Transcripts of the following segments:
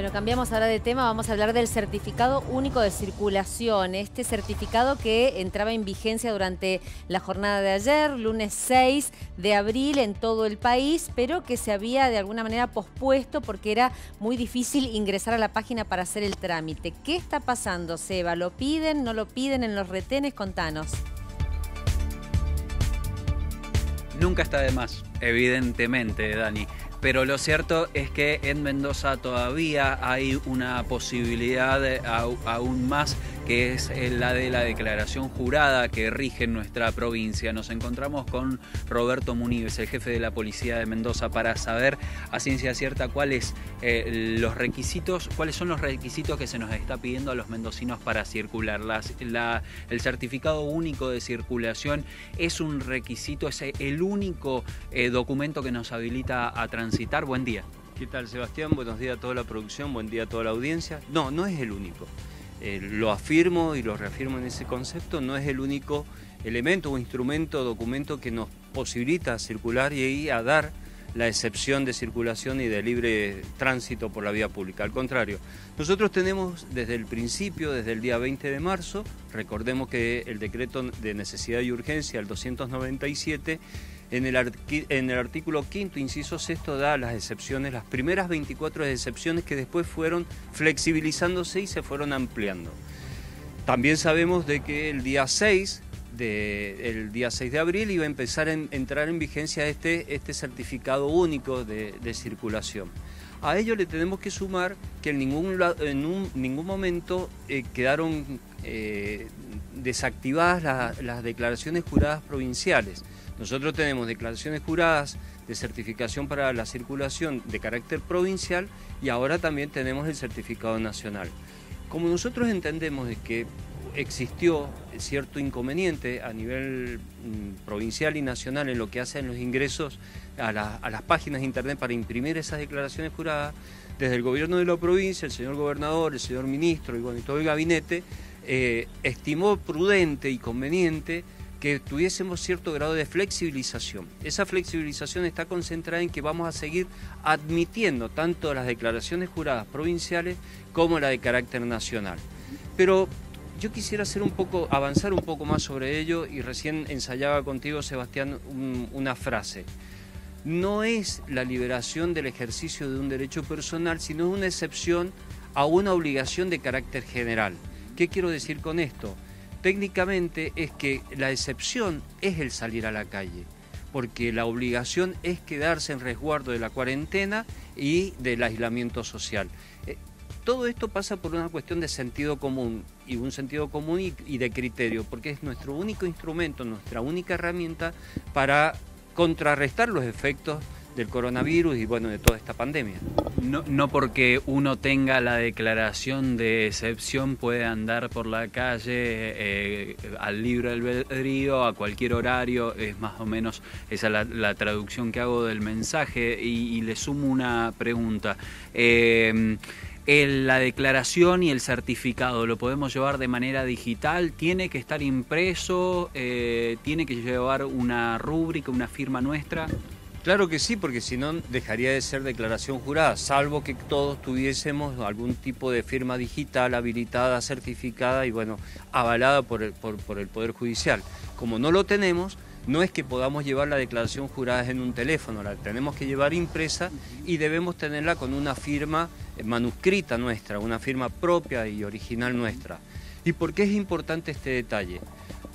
Bueno, cambiamos ahora de tema, vamos a hablar del certificado único de circulación. Este certificado que entraba en vigencia durante la jornada de ayer, lunes 6 de abril en todo el país, pero que se había de alguna manera pospuesto porque era muy difícil ingresar a la página para hacer el trámite. ¿Qué está pasando, Seba? ¿Lo piden, no lo piden en los retenes? Contanos. Nunca está de más, evidentemente, Dani pero lo cierto es que en Mendoza todavía hay una posibilidad aún más que es la de la declaración jurada que rige nuestra provincia. Nos encontramos con Roberto Munives, el jefe de la policía de Mendoza, para saber a ciencia cierta cuáles eh, los requisitos, cuáles son los requisitos que se nos está pidiendo a los mendocinos para circular. el certificado único de circulación es un requisito, es el único eh, documento que nos habilita a transitar. Buen día. ¿Qué tal Sebastián? Buenos días a toda la producción, buen día a toda la audiencia. No, no es el único. Eh, lo afirmo y lo reafirmo en ese concepto, no es el único elemento o instrumento o documento que nos posibilita circular y a dar la excepción de circulación y de libre tránsito por la vía pública. Al contrario, nosotros tenemos desde el principio, desde el día 20 de marzo, recordemos que el decreto de necesidad y urgencia, el 297, en el, en el artículo quinto, inciso sexto, da las excepciones, las primeras 24 excepciones que después fueron flexibilizándose y se fueron ampliando. También sabemos de que el día 6 el día 6 de abril iba a empezar a entrar en vigencia este, este certificado único de, circulación. A ello le tenemos que sumar que en ningún, en ningún momento eh, quedaron eh, desactivadas las declaraciones juradas provinciales. Nosotros tenemos declaraciones juradas de certificación para la circulación de carácter provincial y ahora también tenemos el certificado nacional. Como nosotros entendemos de que existió cierto inconveniente a nivel mm, provincial y nacional en lo que hacen los ingresos a, las páginas de internet para imprimir esas declaraciones juradas, desde el gobierno de la provincia, el señor gobernador, el señor ministro y, todo el gabinete, eh, estimó prudente y conveniente que tuviésemos cierto grado de flexibilización. Esa flexibilización está concentrada en que vamos a seguir admitiendo tanto las declaraciones juradas provinciales como la de carácter nacional. Pero yo quisiera hacer un poco, avanzar un poco más sobre ello y recién ensayaba contigo, Sebastián, una frase. No es la liberación del ejercicio de un derecho personal, sino una excepción a una obligación de carácter general. ¿Qué quiero decir con esto? Técnicamente es que la excepción es el salir a la calle, porque la obligación es quedarse en resguardo de la cuarentena y del aislamiento social. Eh, todo esto pasa por una cuestión de sentido común y un sentido común y, de criterio, porque es nuestro único instrumento, nuestra única herramienta para contrarrestar los efectos del coronavirus y bueno, de toda esta pandemia. No, porque uno tenga la declaración de excepción puede andar por la calle eh, al libre albedrío, a cualquier horario, es más o menos esa la, la traducción que hago del mensaje y, le sumo una pregunta. Eh, la declaración y el certificado lo podemos llevar de manera digital, tiene que estar impreso, eh, tiene que llevar una rúbrica, una firma nuestra. Claro que sí, porque si no dejaría de ser declaración jurada, salvo que todos tuviésemos algún tipo de firma digital habilitada, certificada y bueno, avalada por el, por el Poder Judicial. Como no lo tenemos, no es que podamos llevar la declaración jurada en un teléfono, la tenemos que llevar impresa y debemos tenerla con una firma eh, manuscrita nuestra, una firma propia y original nuestra. ¿Y por qué es importante este detalle?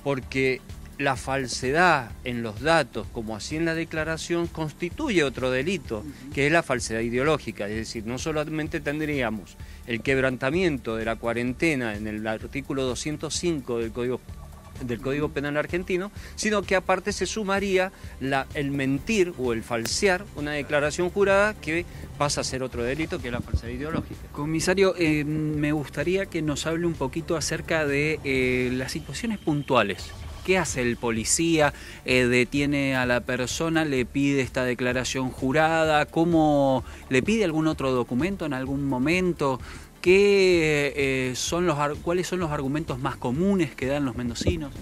Porque la falsedad en los datos, como así en la declaración, constituye otro delito, que es la falsedad ideológica. Es decir, no solamente tendríamos el quebrantamiento de la cuarentena en el artículo 205 del Código del Código Penal argentino, sino que aparte se sumaría la, el mentir o el falsear una declaración jurada que pasa a ser otro delito que es la falsedad ideológica. Comisario, eh, me gustaría que nos hable un poquito acerca de eh, las situaciones puntuales. ¿Qué hace el policía? Eh, ¿Detiene a la persona? ¿Le pide esta declaración jurada? ¿Cómo le pide algún otro documento en algún momento? ¿Qué, eh, son los, ¿Cuáles son los argumentos más comunes que dan los mendocinos?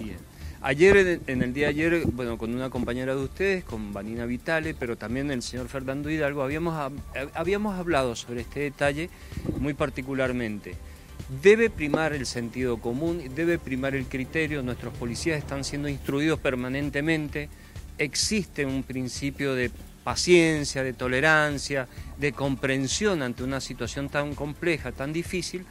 Ayer, en, el día de ayer, bueno, con una compañera de ustedes, con Vanina Vitale, pero también el señor Fernando Hidalgo, habíamos, habíamos hablado sobre este detalle muy particularmente. Debe primar el sentido común, debe primar el criterio, nuestros policías están siendo instruidos permanentemente, existe un principio de paciencia, de tolerancia, de comprensión ante una situación tan compleja, tan difícil,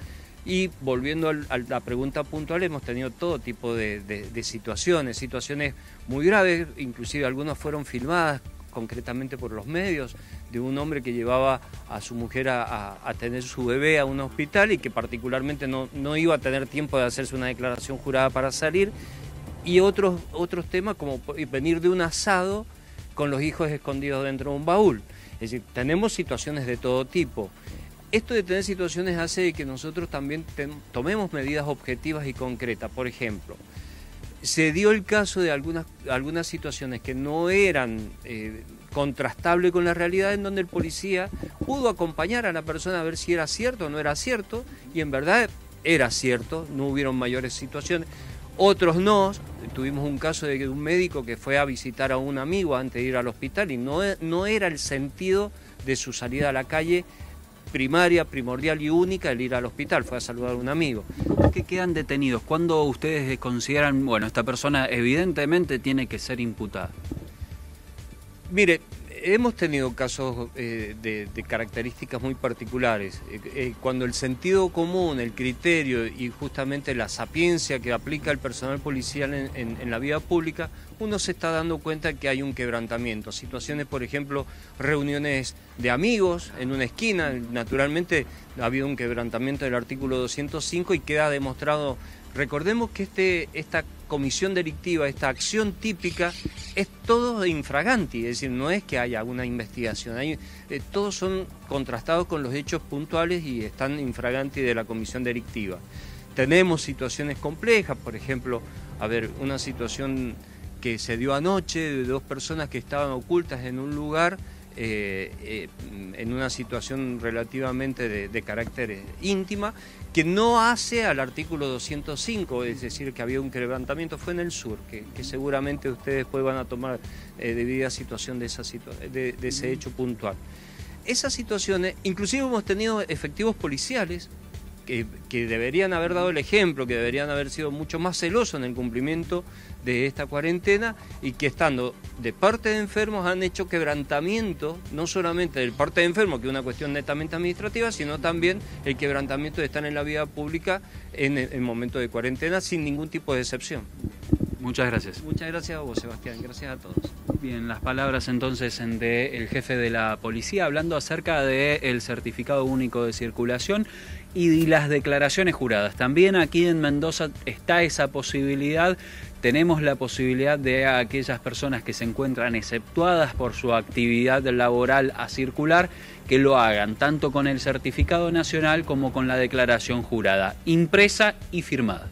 y volviendo a la pregunta puntual, hemos tenido todo tipo de, situaciones, situaciones muy graves, inclusive algunas fueron filmadas concretamente por los medios, de un hombre que llevaba a su mujer a, tener su bebé a un hospital y que particularmente no, no, iba a tener tiempo de hacerse una declaración jurada para salir, y otros, otros temas como venir de un asado con los hijos escondidos dentro de un baúl. Es decir, tenemos situaciones de todo tipo esto de tener situaciones hace que nosotros también tomemos medidas objetivas y concretas. Por ejemplo, se dio el caso de algunas, algunas situaciones que no eran eh, contrastables con la realidad, en donde el policía pudo acompañar a la persona a ver si era cierto o no era cierto, y en verdad era cierto, no hubieron mayores situaciones. Otros no, tuvimos un caso de un médico que fue a visitar a un amigo antes de ir al hospital y no, no era el sentido de su salida a la calle primaria, primordial y única el ir al hospital, fue a saludar a un amigo. ¿Qué quedan detenidos? ¿Cuándo ustedes consideran, bueno, esta persona evidentemente tiene que ser imputada? Mire, hemos tenido casos eh, de, características muy particulares. Eh, eh, cuando el sentido común, el criterio y justamente la sapiencia que aplica el personal policial en, la vía pública, uno se está dando cuenta que hay un quebrantamiento. Situaciones, por ejemplo, reuniones de amigos en una esquina, naturalmente ha habido un quebrantamiento del artículo 205 y queda demostrado Recordemos que este, esta comisión delictiva, esta acción típica, es todo infraganti, es decir, no es que haya una investigación, eh, todos son contrastados con los hechos puntuales y están infraganti de la comisión delictiva. Tenemos situaciones complejas, por ejemplo, a ver, una situación que se dio anoche de dos personas que estaban ocultas en un lugar eh, eh, en una situación relativamente de, carácter íntima, que no hace al artículo 205, es decir, que había un quebrantamiento, fue en el sur, que, seguramente ustedes después van a tomar eh, debida situación de, esa de, ese hecho puntual. Esas situaciones, inclusive hemos tenido efectivos policiales que, deberían haber dado el ejemplo, que deberían haber sido mucho más celosos en el cumplimiento de esta cuarentena y que estando de parte de enfermos han hecho quebrantamiento, no solamente del parte de enfermos, que es una cuestión netamente administrativa, sino también el quebrantamiento de estar en la vida pública en el momento de cuarentena sin ningún tipo de excepción. Muchas gracias. Muchas gracias a vos, Sebastián. Gracias a todos. Bien, las palabras entonces del jefe de la policía hablando acerca del certificado único de circulación y las declaraciones juradas. También aquí en Mendoza está esa posibilidad. Tenemos la posibilidad de aquellas personas que se encuentran exceptuadas por su actividad laboral a circular que lo hagan tanto con el certificado nacional como con la declaración jurada, impresa y firmada.